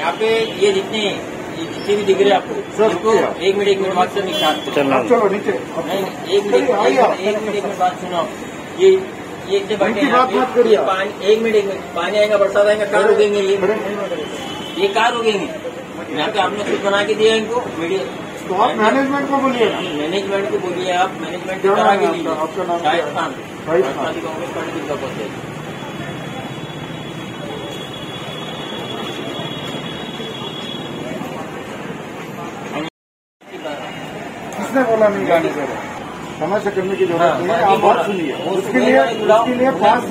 यहाँ पे ये जितने जितने भी दिख रहे आपको सर, क्या? एक मिनट एक मिनट बात चलो नीचे। नहीं एक मिनट एक मिनट एक मिनट एक मिनट बात सुनो। ये ये इतने बैठे हैं। पानी एक मिनट एक मिनट पानी आएगा बरसात आएगा कार रुकेंगे ये। ये कार रुकेंगे यहाँ पे आपने खुद बना के दिया इनको मीडिया तो आप मैनेजमेंट को बोलिए मैनेजमेंट को बोलिए आप। मैनेजमेंट करा के दीजिए। शाहिद है? खान। शाहिद खान। कांग्रेस पार्टी उपाध्यक्ष किसने बोला नहीं दे रहे समस्या करने की ज़रूरत नहीं है। हाँ, आप बात सुनिए। उसके लिए उसके लिए पास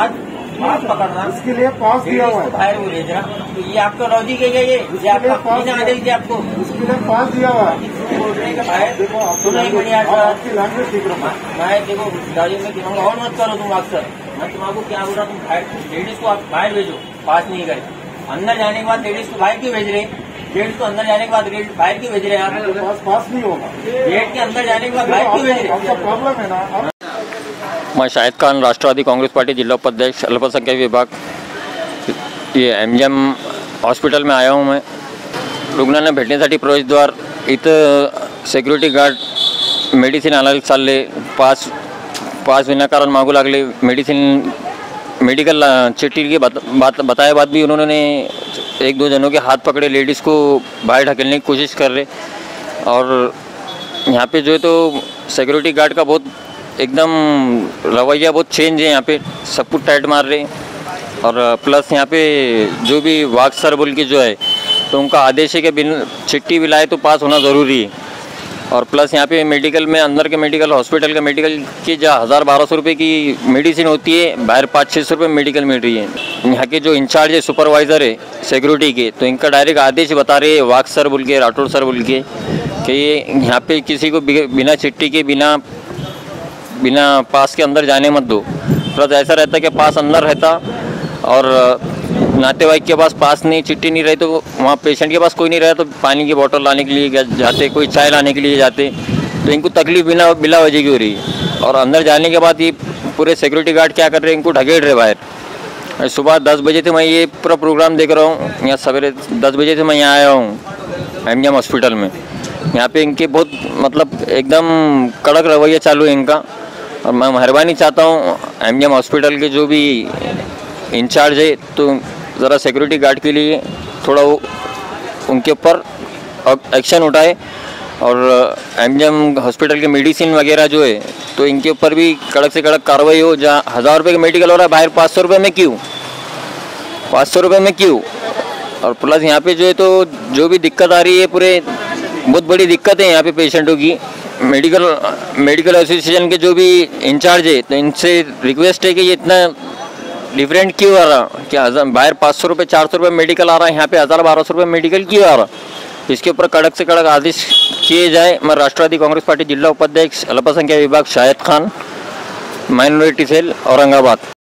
आज आज पकड़ना। उसके लिए पास दिया हुआ है। बाहर जरा तो ये आपका लॉजिक है ये? आपका पास उसके लिए पास दिया हुआ है। रहे हैं देखो आपकी लैंग्वेज ठीक रखो मैं देखो गाड़ी में दिखाऊँगा और मत करो तुम अक्सर मैं तुम्हारा क्या बोल रहा हूँ? तुम लेडीज़ को आप बाहर भेजो। पास नहीं गए अंदर जाने के बाद लेडीज़ को बाहर क्यों भेज रहे? लेडीज़ को अंदर जाने के बाद लेडीज़ बाहर क्यों भेज रहे हैं आप? पास पास नहीं होगा। गेट के अंदर जाने के बाद बाहर क्यों भेज रहे प्रॉब्लम है ना मैं शाहिद खान राष्ट्रवादी कांग्रेस पार्टी जिला उपाध्यक्ष अल्पसंख्यक विभाग। ये एमजीएम हॉस्पिटल में आया हूँ मैं। रुग्णांना भेटण्यासाठी प्रवेशद्वार इथं सिक्युरिटी गार्ड मेडिसिन आणायला चालले पास पास विनाकारण मागू लागले मेडिसिन मेडिकल चिट्ठी की बत, बात बताए बाद भी उन्होंने एक दो जनों के हाथ पकड़े लेडीज़ को बाहर ढकेलने की कोशिश कर रहे। और यहाँ पे जो है तो सिक्योरिटी गार्ड का बहुत एकदम रवैया बहुत चेंज है यहाँ पे सब कुछ टाइट मार रहे और प्लस यहाँ पे जो भी वाघ सर बोल के जो है तो उनका आदेश है कि बिन चिट्ठी भी लाए तो पास होना ज़रूरी है। और प्लस यहाँ पे मेडिकल में अंदर के मेडिकल हॉस्पिटल के मेडिकल की जो हज़ार बारह सौ रुपये की मेडिसिन होती है, बाहर पाँच छः सौ रुपये मेडिकल मिल रही है। यहाँ के जो इंचार्ज है सुपरवाइज़र है सिक्योरिटी के तो इनका डायरेक्ट आदेश बता रहे हैं, वाघ सर बोल के, राठौर सर बोल के, कि ये यहाँ पे किसी को बिना चिट्ठी के, बिना बिना पास के अंदर जाने मत दो। प्लस ऐसा रहता कि पास अंदर रहता और नातेवाईक के पास पास नहीं, चिट्ठी नहीं रही तो वहाँ पेशेंट के पास कोई नहीं रहा तो पानी की बोतल लाने के लिए जाते, कोई चाय लाने के लिए जाते। तो इनको तकलीफ़ बिना, बिला वजह की हो रही है। और अंदर जाने के बाद ये पूरे सिक्योरिटी गार्ड क्या कर रहे हैं, इनको ढकेल रहे बाहर। सुबह दस बजे से मैं ये पूरा प्रोग्राम देख रहा हूँ, यहाँ सवेरे दस बजे से मैं यहाँ आया हूँ एम हॉस्पिटल में। यहाँ पे इनके बहुत मतलब एकदम कड़क रवैया चालू है इनका। और मैं मेहरबानी चाहता हूँ एम हॉस्पिटल के जो भी इंचार्ज है तो ज़रा सिक्योरिटी गार्ड के लिए थोड़ा वो उनके ऊपर एक्शन उठाए और एम हॉस्पिटल के मेडिसिन वगैरह जो है तो इनके ऊपर भी कड़क से कड़क कार्रवाई हो, जहाँ हज़ार रुपये का मेडिकल हो रहा है, बाहर पाँच सौ रुपये में क्यों? पाँच सौ रुपये में क्यों? और प्लस यहाँ पे जो है तो जो भी दिक्कत आ रही है, पूरे बहुत बड़ी दिक्कत है यहाँ पे पेशेंटों की। मेडिकल मेडिकल एसोसिएशन के जो भी इंचार्ज है तो इनसे रिक्वेस्ट है कि ये इतना डिफरेंट क्यों आ रहा? हज़ार, बाहर पाँच सौ रुपये, चार सौ रुपये मेडिकल आ रहा है, यहाँ पे हज़ार बारह सौ रुपये मेडिकल क्यों आ रहा? इसके ऊपर कड़क से कड़क आदेश किए जाए। मैं राष्ट्रवादी कांग्रेस पार्टी जिला उपाध्यक्ष अल्पसंख्या विभाग शाहिद खान, माइनॉरिटी सेल औरंगाबाद।